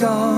gone.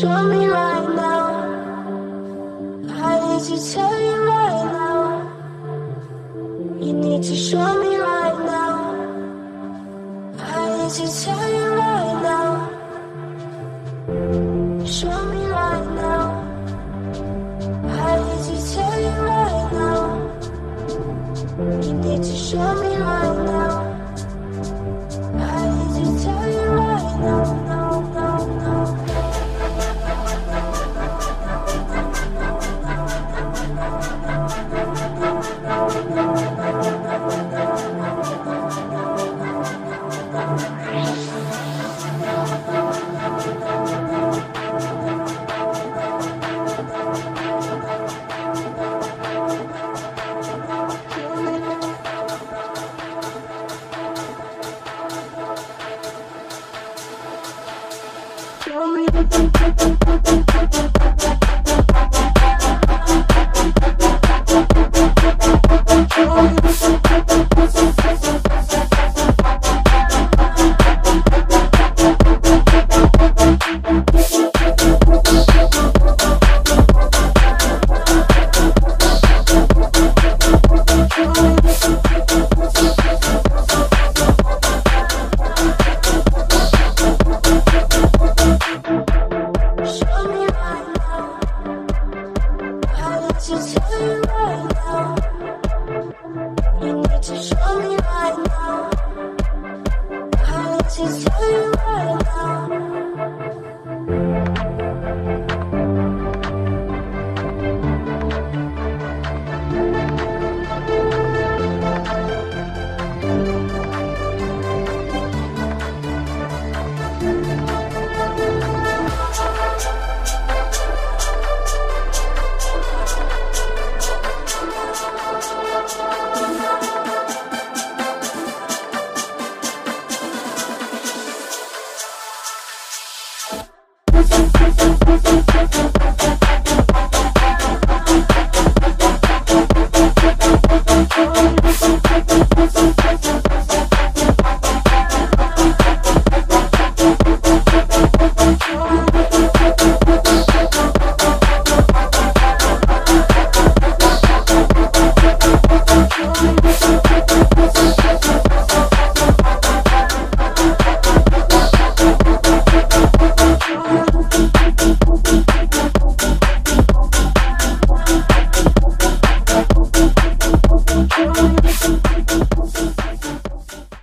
show me right now. I need to tell you right now. You need to show me right now. I need to tell Thank you.